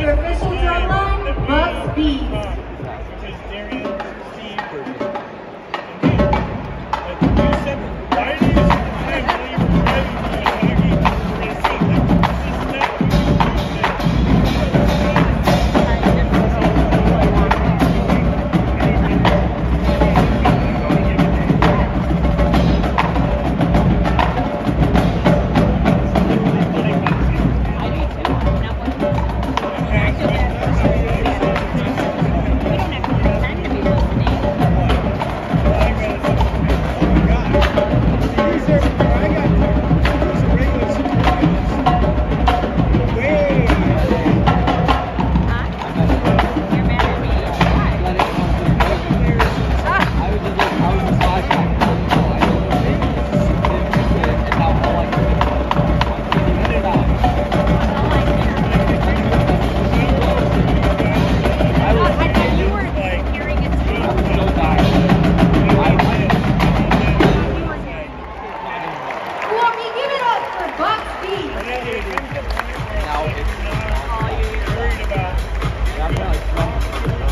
your official drum line must be Thank you.